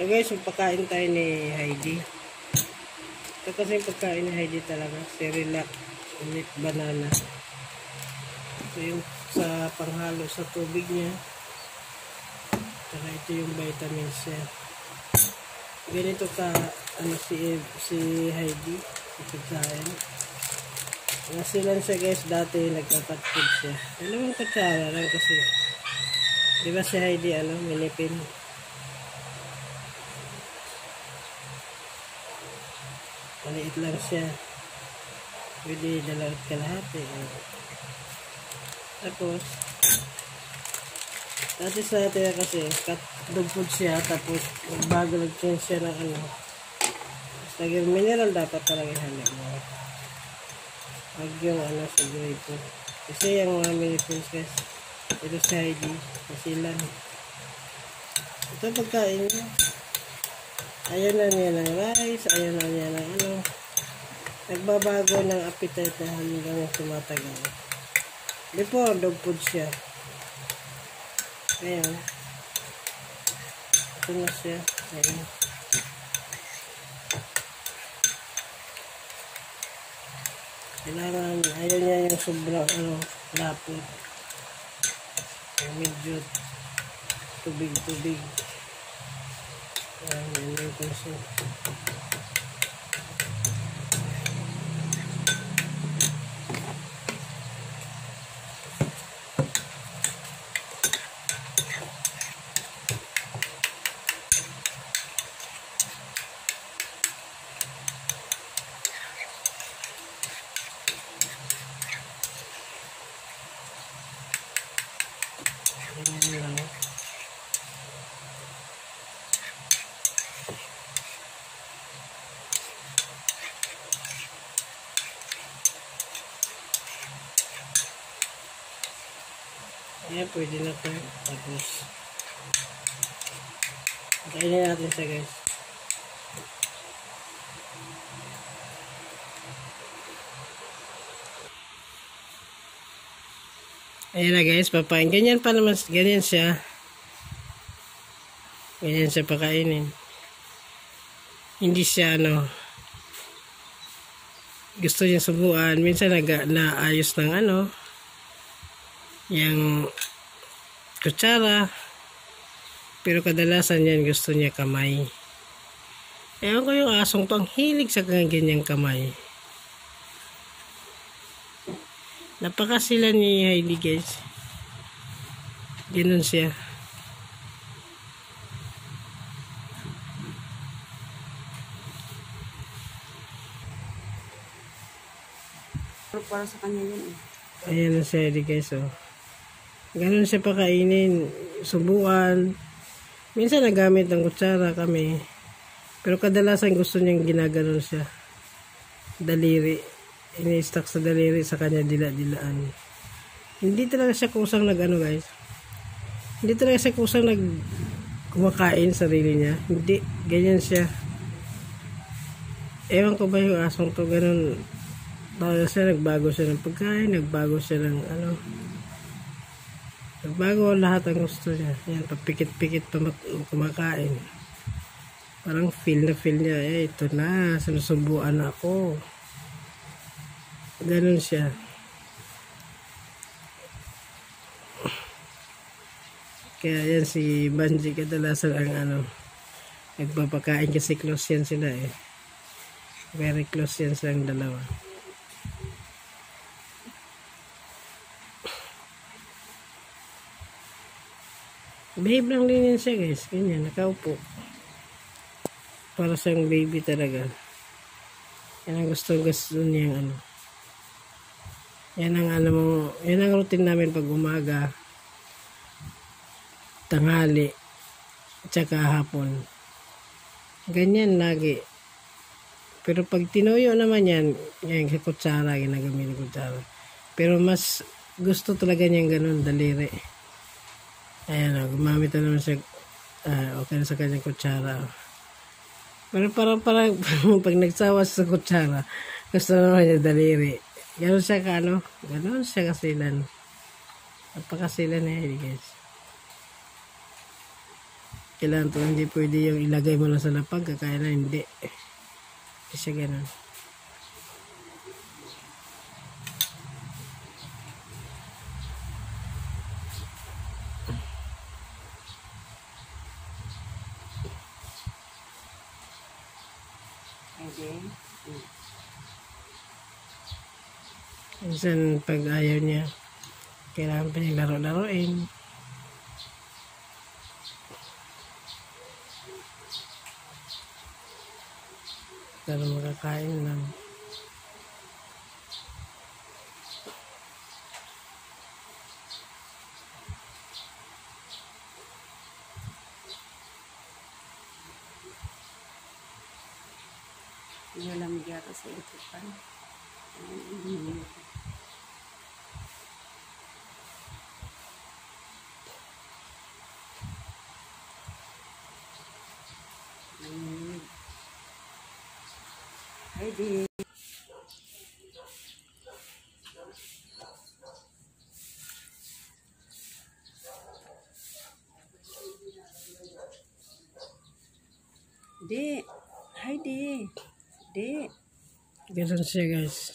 So guys, yung pagkain tayo ni Heidi. Ito kasi yung pagkain ni Heidi talaga. Cerelac with banana. Ito yung sa panghalo sa tubig niya. Saka ito yung vitamins niya. Ganito ka, ano si, si Heidi. Si pagkain. Nasilan siya guys, dati nagtatakpid siya. Dalawang kutsara lang kasi. Di ba si Heidi, ano, minipin. Maliit lang siya. Pwede dalawat kalahati. Eh. Tapos, dati sa atin kasi, cut dog food siya, tapos bago nag-change siya ng ano. Basta yung mineral dapat talaga halo mo. Huwag yung ano sa grape. Kasi yung mga mini princess, ito si Heidi, kasilan. Ito pagkain niya. Ayaw na niya ng rice, ayaw na niya ng ano. Nagbabago ng appetite na hanggang tumatagal. Before, dog food siya. Ngayon, ito na siya. Ngayon. Kailangan, ayaw niya yung sobrang, ano, lapot. Medyo tubig-tubig. Ayan, yun yung kasi. Ganyan lang. Ayan, pwede na to. Tapos, kainin natin siya guys. Ayan na guys, papain. Ganyan pa naman, ganyan siya. Ganyan siya pakainin. Hindi siya ano, gusto niya subuan. Minsan nag naayos ng ano, yung kutsara. Pero kadalasan yan gusto niya kamay. Ewan ko yung asong to, ang hilig sa ganyang kamay. Napaka sila ni Heidi guys. Ganun siya. Pero para sa kanya yun eh. Ayan na siya Heidi guys oh. Ganun siya pakainin. Subuan. Minsan nagamit ng kutsara kami. Pero kadalasan gusto niyang ginaganon siya. Daliri. Ini-stack sa daliri sa kanya dila-dilaan. Hindi talaga siya kusang nag ano guys. Hindi talaga siya kusang nag kumakain sarili niya. Hindi. Ganyan siya. Ewan ko ba yung asong to ganun. Bago siya, nagbago siya ng pagkain, nagbago siya ng ano. Nagbago lahat ang gusto niya. Yan, papikit-pikit pa mak- kumakain. Parang feel na feel niya, eh, ito na, sinusubuan ako. Ganun siya. Kaya yan si Banji kadalasan ang ano, nagpapakain kasi close yan sila eh. Very close yan silang dalawa. Babe lang din yan siya guys. Ganyan, nakaupo. Para siyang baby talaga. Yan ang gusto gusto niya ano. Yan ang ano mo, yan ang routine namin pag umaga, tanghali, tsaka hapon. Ganyan lagi. Pero pag tinuyo naman yan, yan sa kutsara, ginagamit ng kutsara. Pero mas gusto talaga niyang ganun, daliri. Ayan o, gumamit na naman siya, ah, okay na sa kanyang kutsara. Pero parang, parang pag nagsawa sa kutsara, gusto naman niya daliri. Ganon siya ka, ano? Ganon siya kasilan. Napakasilan na yun, guys. Kailangan to, hindi pwede yung ilagay mo lang sa lapag, kakain na, hindi. Hindi siya ganun. Pwede. Minsan, pag ayaw niya, kailangan pa niya laro-laruin. Pero makakain lang. Malamig yata sa itupan. Malamig. Heidi. Di. Heidi. Di. Ganun siya guys.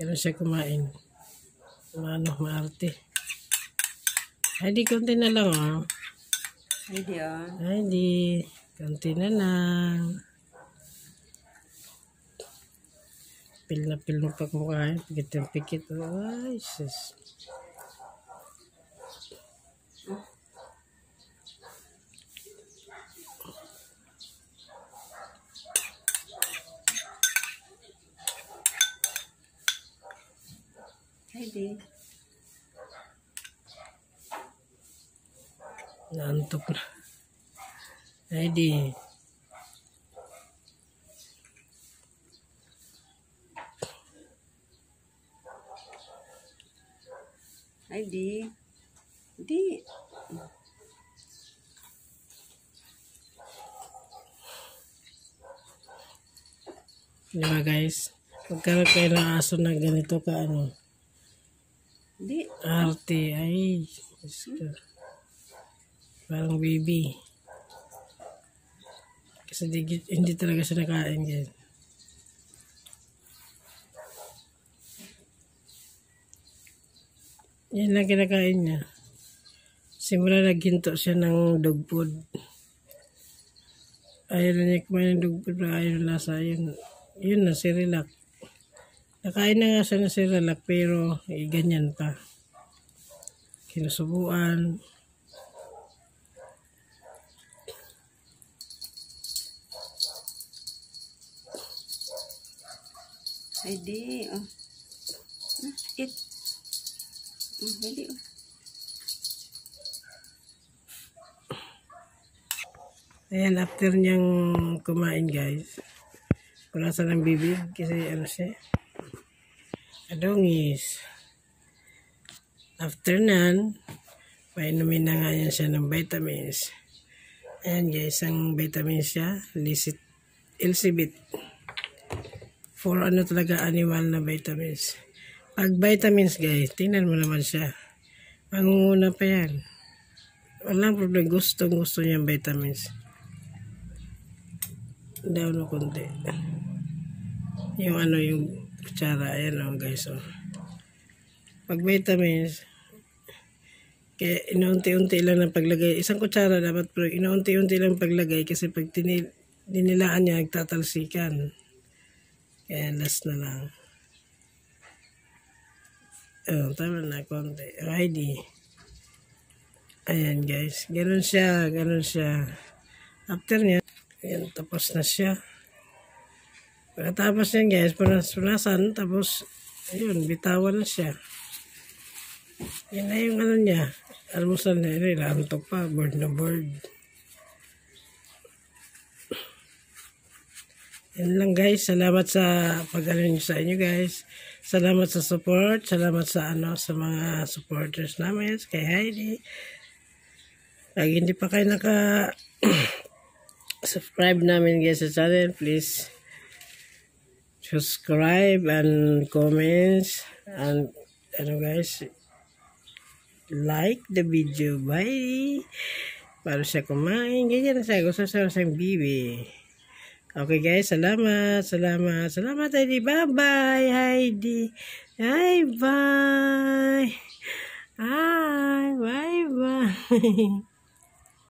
Ganun siya kumain. Ano, maarte. Ay, di konti na lang oh. Heidi ah. Ay, di. Konti na lang. Pil na pil mo pa kumakain. Pikit yung pikit. Ay, sus. Heidi. Naantok na. Ay, di. Heidi. Di. Di ba guys? Pagkaroon kayo ng aso na ganito ka ano. Di. Arte. Ay. Ko. Parang baby. Kasi di, hindi talaga siya nakain yan. Yan lang kinakain niya. Simula naghinto siya ng dog food. Ayaw na niya kumain ng dog food. Ayaw na lasa. Yun, yun na, Cerelac. Nakain na nga siya ng Cerelac pero eh, ganyan pa. Kinusubuan. Heidi. Oh. Ah, Eat. Mm, Heidi. Oh. Ayan, after niyang kumain guys. Punasan ng bibig kasi ano siya. Adongis. After nan, painumin na nga yan siya ng vitamins. Ayan guys, ang vitamins siya, lisit, ilsibit. For ano talaga animal na vitamins. Pag vitamins guys, tingnan mo naman siya. Mangunguna pa yan. Walang problema. Gustong gusto niya vitamins. Daw no konti. Yung ano yung kutsara. Ayan o guys. Oh. Pag vitamins, kaya inaunti-unti lang ng paglagay. Isang kutsara dapat pero inaunti-unti lang paglagay kasi pag tinil, dinilaan niya, nagtatalsikan. Kaya last na lang. Oh, tama na konti. Oh. Ayan guys. Ganun siya. Ganun siya. After niya, ayan, tapos na siya. Pagkatapos niyan guys, punas punasan, tapos, ayun, bitawan na siya. Yan na yung ano niya. Almusal na yun. Antok pa. Board na board. Yan lang guys. Salamat sa pag-ano sa inyo guys. Salamat sa support. Salamat sa ano sa mga supporters namin. Kay Heidi. Pag hindi pa kayo naka subscribe namin guys sa channel, please subscribe and comments and ano guys like the video. Bye! Para siya kumain. Ganyan na siya. Gusto siya sa bibi. Okay guys, salamat, salamat, salamat Heidi. Bye-bye Heidi. Bye-bye. Hi, bye-bye.